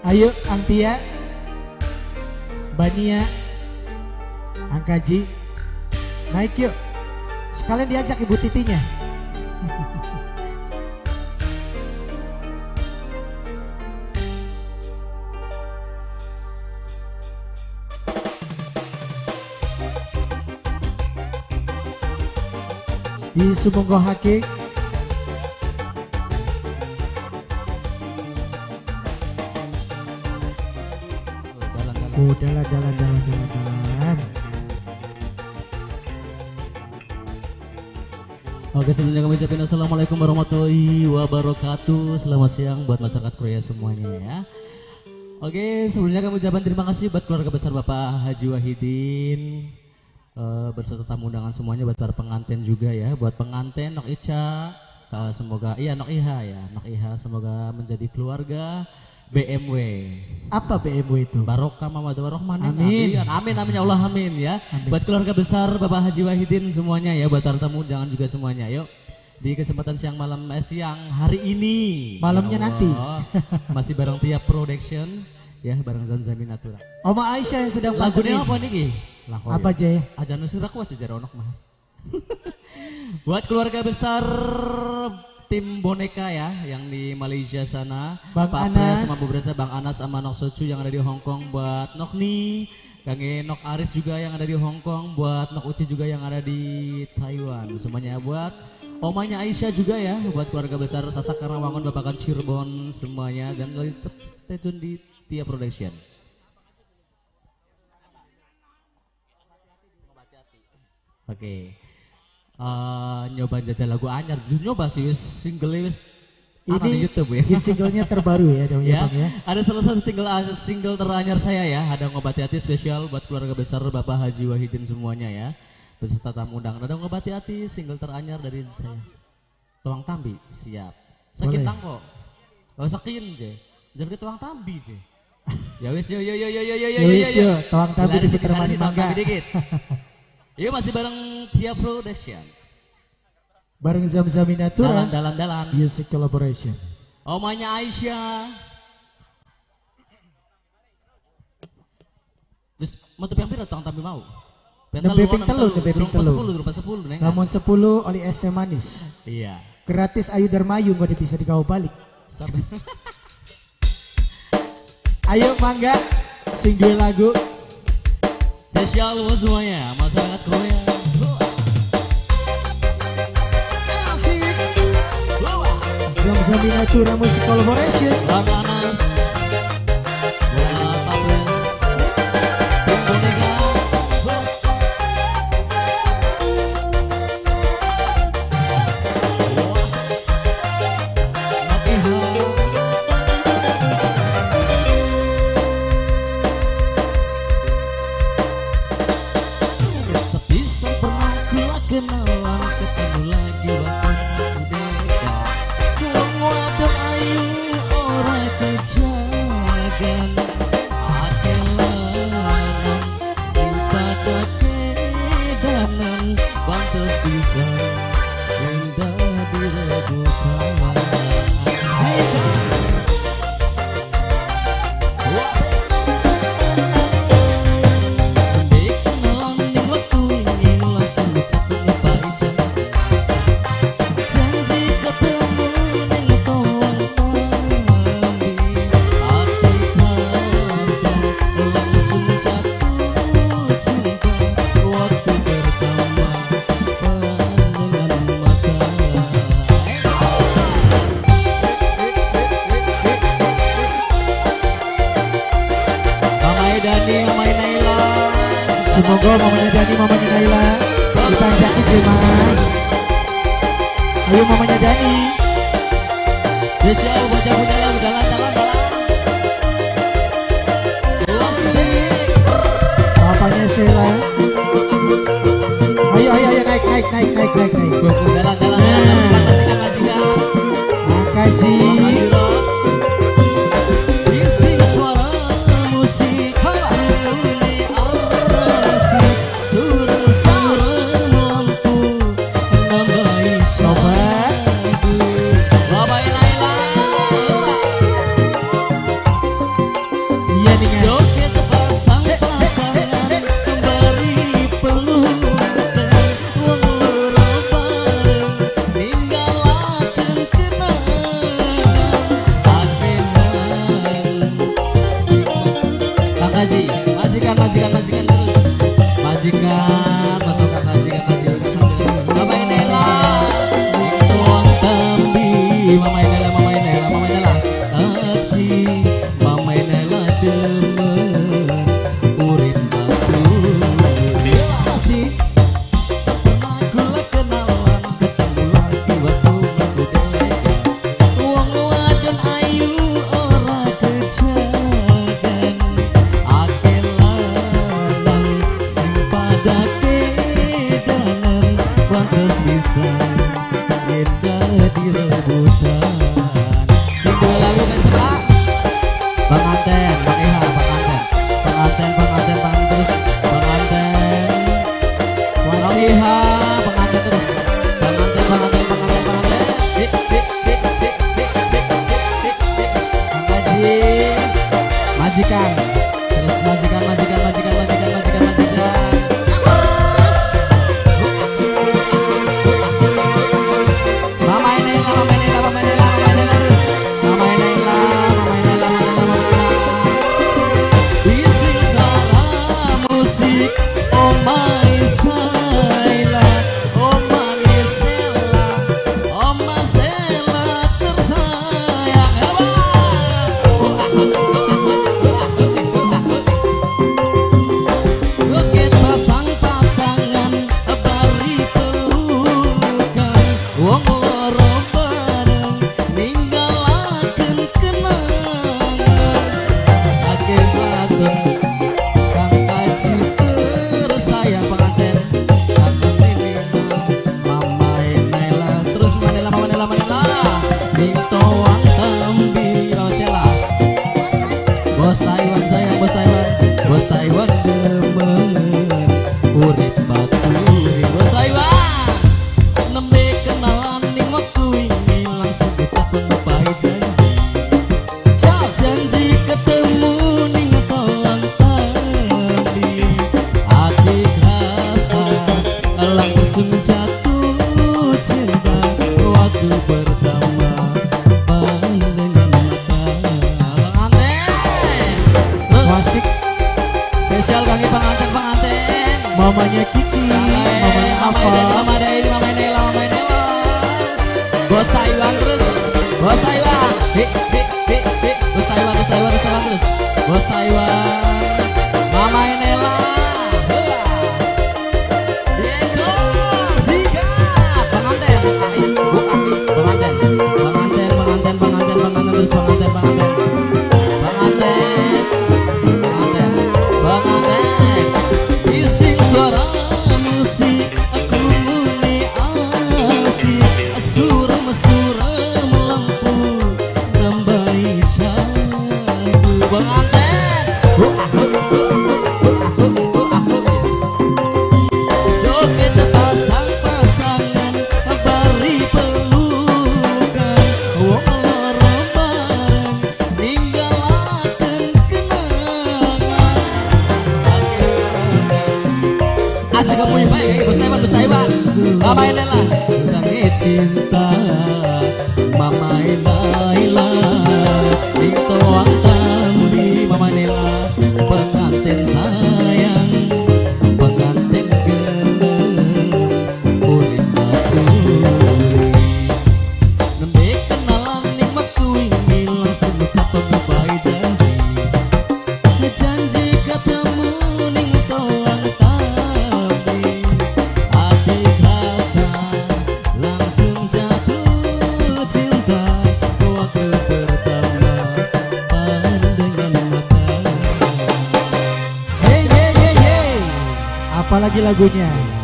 Ayo Angtia. Bania. Angkaji. Naik yuk. Sekalian diajak ibu titinya. Di Sumonggo Hakik Oh, jalan, jalan, jalan, jalan. Oke sebelumnya kami ucapin Assalamualaikum warahmatullahi wabarakatuh. Selamat siang buat masyarakat Korea semuanya ya. Oke sebelumnya kami ucapkan terima kasih buat keluarga besar Bapak Haji Wahidin. Uh, Berserta tamu undangan semuanya buat para pengantin juga ya. Buat pengantin Nok Ica. Uh, Semoga, iya Nok Iha ya. Nok Iha semoga menjadi keluarga BMW. Apa BMW itu? Barokah Muhammad Warohman. Amin. Amin. Amin amin ya Allah amin ya. Amin. Buat keluarga besar Bapak Haji Wahidin semuanya ya, buat tamu jangan juga semuanya. Yuk. Di kesempatan siang malam eh, siang hari ini. Malamnya ya nanti. Masih bareng tiap production ya bareng Zamzami Natura. Oma Aisyah yang sedang Lagunya apa nih? Lagu apa aja ya? Aja nusir aku sejarah onok mah. buat keluarga besar tim boneka ya yang di Malaysia sana. Bang Pak Anas sama Bu Bang Anas sama Nok Sochu yang ada di Hong Kong buat Nok Ni. Kang Nok Aris juga yang ada di Hong Kong buat Nok Uci juga yang ada di Taiwan. Semuanya buat omanya Aisyah juga ya buat keluarga besar Sasak Karawangun Babakan Cirebon semuanya dan lagi tetap stay tune di Tia Production. Oke. Okay uh, nyoba jajal lagu anyar nyoba sih single wis ini YouTube ya. Hit singlenya terbaru ya, dong ya, ya. Ada salah satu single single teranyar saya ya, ada ngobati hati spesial buat keluarga besar Bapak Haji Wahidin semuanya ya. Beserta tamu undangan ada ngobati hati single teranyar dari saya. Tuang Tambi, siap. Sakit tangko. Oh sakin je. Jadi tuang Tambi je. Ya wis yo yo yo yo yo yo yo. Ya wis yo, tuang Tambi di sekitar Mangga. dikit. Iya masih bareng Tia Production. Bareng Zam Zaminatura. Dalam, dalam, dalam. Music Collaboration. Omanya Aisyah. Wis mau tapi hampir datang tapi mau. Nembe ping telu, nembe ping telu. Sepuluh, rumah sepuluh. Namun sepuluh oleh es teh manis. Iya. Gratis Ayu Darmayu nggak bisa digawa balik. Ayo mangga, single lagu Spesial buat semuanya, masyarakat Korea. Zam-zam Natura Music Collaboration. Bang Anas. Semoga mamanya Dani, mamanya Naila Ditanjaki jemaah Ayo mamanya Dani. Spesial buat yang dalam, dalam, dalam, dalam Papanya Sela. Ayo, ayo, ayo, naik, naik, naik, naik, naik, naik dalam, dalam, Viva Maynila jatuh cinta waktu pertama pandangan mata. Masik, spesial bagi pengantin pengantin mamanya Kiki mamanya apa? Mama Dai mama Nela mama Nela. Bos Taiwan terus. Bos Taiwan. Hik hik hik hik bos Taiwan bos Taiwan bos Taiwan terus. Bos Taiwan. Apa ini lah. Sangat cinta lagunya.